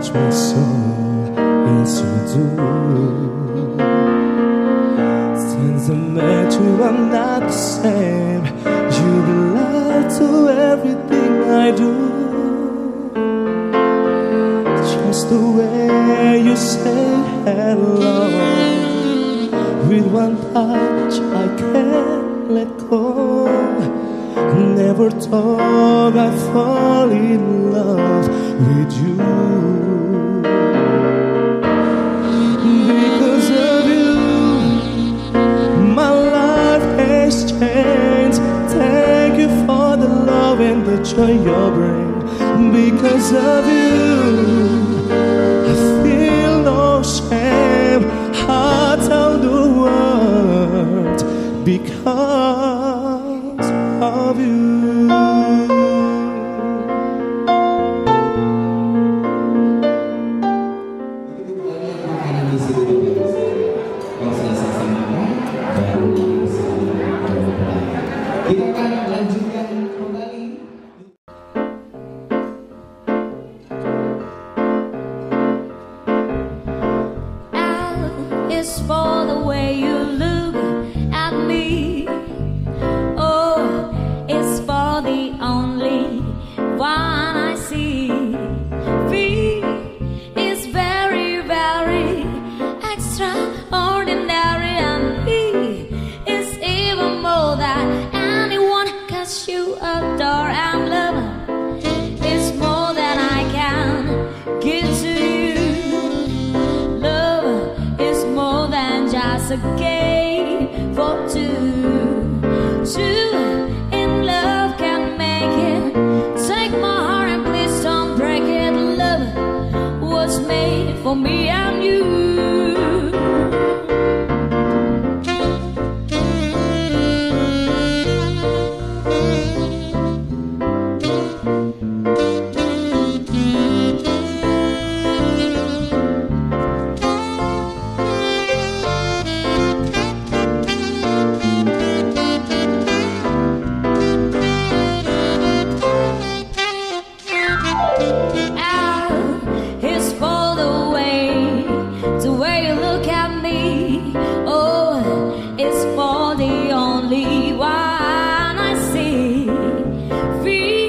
touch my soul, yes you do. Since I met you, I'm not the same. You belong to everything I do. Just the way you say hello. With one touch, I can't let go. Never thought I'd fall in love with you. Because of you, my life has changed. Thank you for the love and the joy you bring. Because of you, I feel no shame. I tell the world because of you. A game for two. Two in love can make it. Take my heart and please don't break it. Love was made for me and be